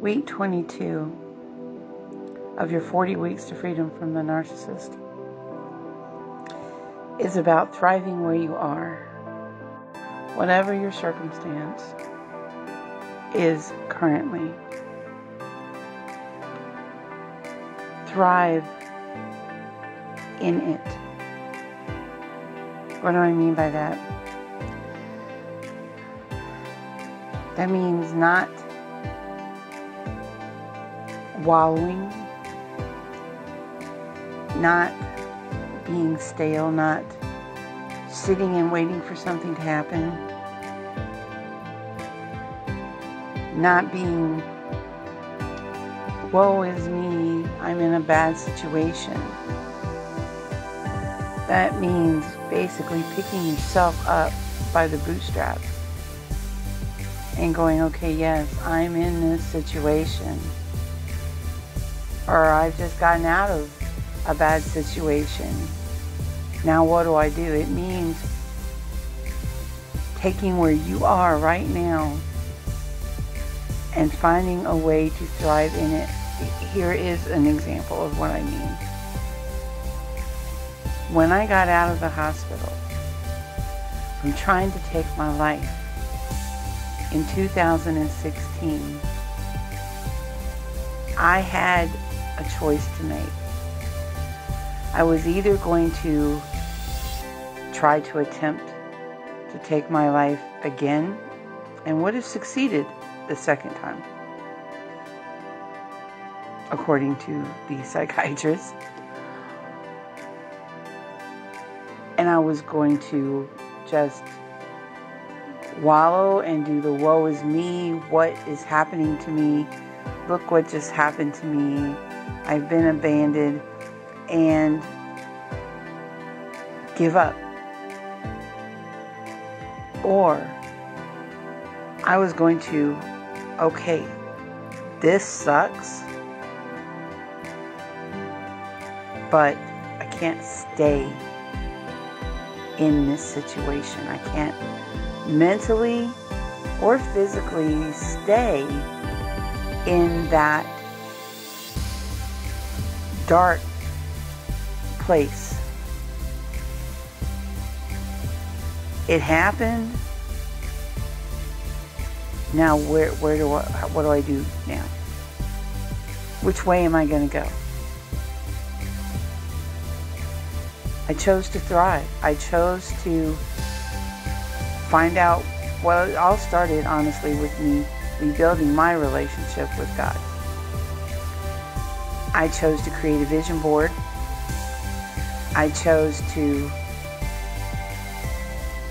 Week 22 of your 40 Weeks to Freedom from the Narcissist is about thriving where you are. Whatever your circumstance is currently, thrive in it. What do I mean by that? That means not wallowing, not being stale, not sitting and waiting for something to happen, not being, woe is me, I'm in a bad situation. That means basically picking yourself up by the bootstraps and going, okay, yes, I'm in this situation or I've just gotten out of a bad situation. Now, what do I do? It means taking where you are right now and finding a way to thrive in it. Here is an example of what I mean. When I got out of the hospital from trying to take my life in 2016, I had a choice to make. I was either going to try to attempt to take my life again and would have succeeded the second time, according to the psychiatrist. And I was going to just wallow and do the woe is me, what is happening to me, look what just happened to me, I've been abandoned, and give up. Or I was going to, okay, this sucks, but I can't stay in this situation. I can't mentally or physically stay in that dark place. It happened. Now where where do I what do I do now? Which way am I going to go? I chose to thrive. I chose to find out well it all started honestly with me rebuilding my relationship with God. I chose to create a vision board. I chose to,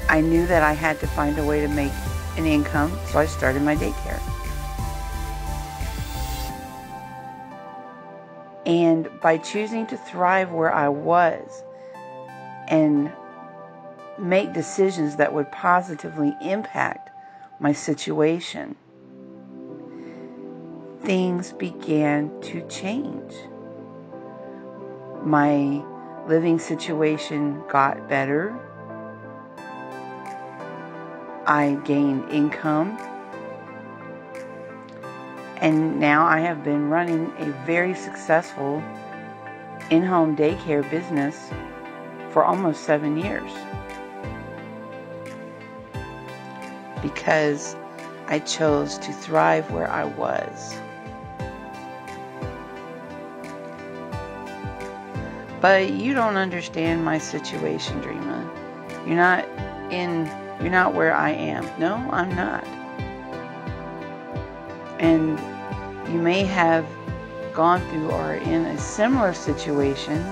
I knew that I had to find a way to make an income, so I started my daycare. And by choosing to thrive where I was and make decisions that would positively impact my situation, things began to change. My living situation got better. I gained income. And now I have been running a very successful in home daycare business for almost seven years. Because I chose to thrive where I was. But you don't understand my situation, Dreama. You're not in you're not where I am. No, I'm not. And you may have gone through or in a similar situation.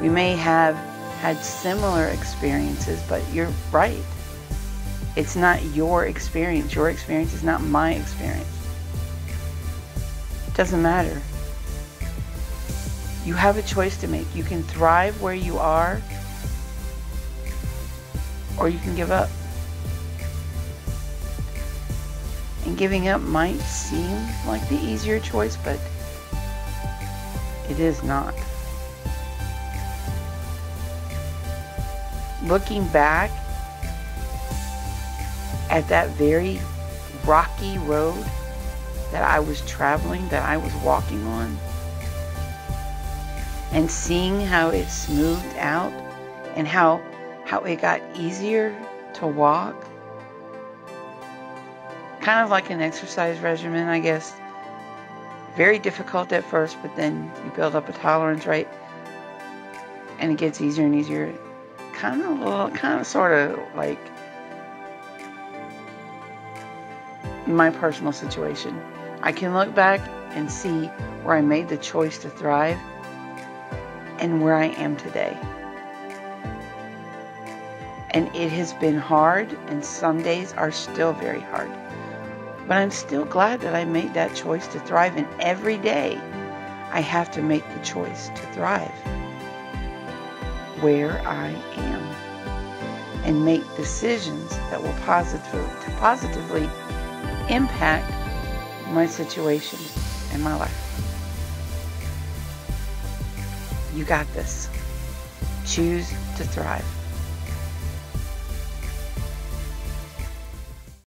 We may have had similar experiences, but you're right. It's not your experience. Your experience is not my experience. It doesn't matter. You have a choice to make. You can thrive where you are, or you can give up. And giving up might seem like the easier choice, but it is not. Looking back at that very rocky road that I was traveling, that I was walking on, and seeing how it smoothed out and how how it got easier to walk. Kind of like an exercise regimen, I guess. Very difficult at first, but then you build up a tolerance, right? And it gets easier and easier. Kind of, little, kind of, sort of like my personal situation. I can look back and see where I made the choice to thrive and where I am today. And it has been hard, and some days are still very hard. But I'm still glad that I made that choice to thrive, and every day I have to make the choice to thrive where I am and make decisions that will positively, positively impact my situation and my life. You got this. Choose to thrive.